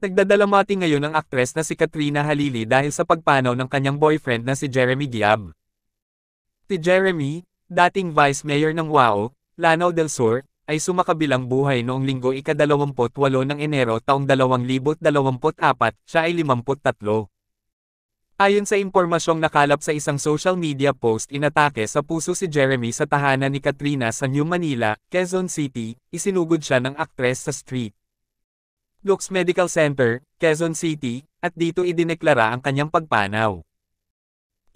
Nagdadalamati ngayon ang aktres na si Katrina Halili dahil sa pagpanaw ng kanyang boyfriend na si Jeremy Giab. Si Jeremy, dating vice mayor ng WAO, Lanao del Sur, ay sumakabilang buhay noong linggo ika-28 ng Enero taong 2024, siya ay 53. Ayon sa impormasyong nakalap sa isang social media post inatake sa puso si Jeremy sa tahanan ni Katrina sa New Manila, Quezon City, isinugod siya ng aktres sa street. Lux Medical Center, Quezon City, at dito idineklara ang kanyang pagpanaw.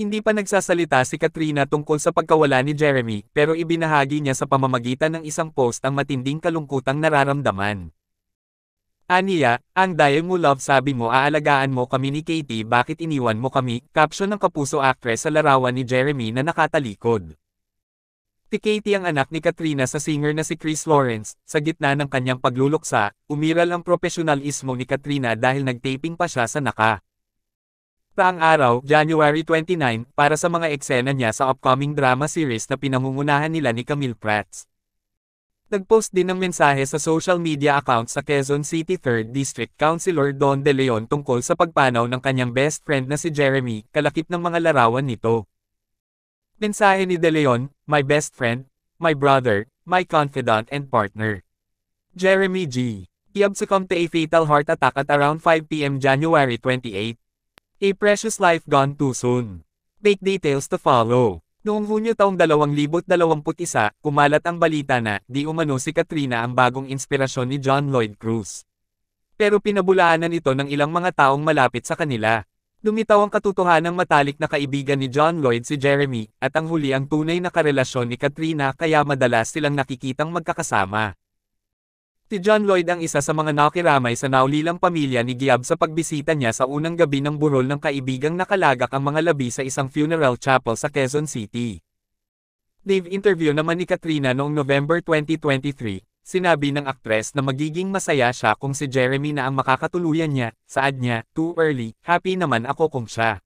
Hindi pa nagsasalita si Katrina tungkol sa pagkawala ni Jeremy pero ibinahagi niya sa pamamagitan ng isang post ang matinding kalungkutang nararamdaman. Aniya, ang daya mo love sabi mo aalagaan mo kami ni Katie bakit iniwan mo kami, caption ng kapuso actress sa larawan ni Jeremy na nakatalikod. Si Katie ang anak ni Katrina sa singer na si Chris Lawrence, sa gitna ng kanyang pagluluksa, umiral ang profesionalismo ni Katrina dahil nagtaping pa siya sa naka. Taang araw, January 29, para sa mga eksena niya sa upcoming drama series na pinangungunahan nila ni Camille Prats. Nagpost din ng mensahe sa social media account sa Quezon City 3rd District Councilor Don De Leon tungkol sa pagpanaw ng kanyang best friend na si Jeremy, kalakip ng mga larawan nito. Mensahe ni De Leon, my best friend, my brother, my confidant and partner. Jeremy G. Iab succumbed to a fatal heart attack at around 5pm January 28. A precious life gone too soon. Fake details to follow. Noong Hunyo taong 2021, kumalat ang balita na di umano si Katrina ang bagong inspirasyon ni John Lloyd Cruz. Pero pinabulaanan ito ng ilang mga taong malapit sa kanila. Lumitaw ang katotohanang matalik na kaibigan ni John Lloyd si Jeremy, at ang huli ang tunay na karelasyon ni Katrina kaya madalas silang nakikitang magkakasama. Si John Lloyd ang isa sa mga nakiramay sa naulilang pamilya ni Giab sa pagbisita niya sa unang gabi ng burol ng kaibigang nakalagak ang mga labi sa isang funeral chapel sa Quezon City. Live interview naman ni Katrina noong November 2023, sinabi ng aktres na magiging masaya siya kung si Jeremy na ang makakatuluyan niya, saad niya, too early, happy naman ako kung siya.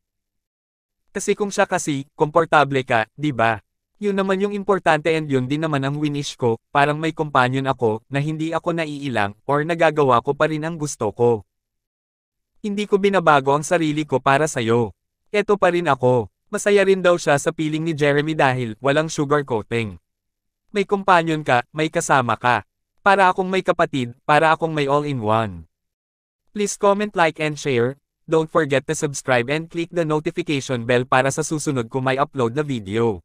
Kasi kung siya kasi, komportable ka, di ba? Yun naman yung importante and yun din naman ang winish ko, parang may companion ako, na hindi ako naiilang, or nagagawa ko pa rin ang gusto ko. Hindi ko binabago ang sarili ko para sa'yo. Eto pa rin ako. Masaya rin daw siya sa piling ni Jeremy dahil walang sugar coating. May companion ka, may kasama ka. Para akong may kapatid, para akong may all-in-one. Please comment like and share. Don't forget to subscribe and click the notification bell para sa susunod ko may upload na video.